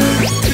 Bye.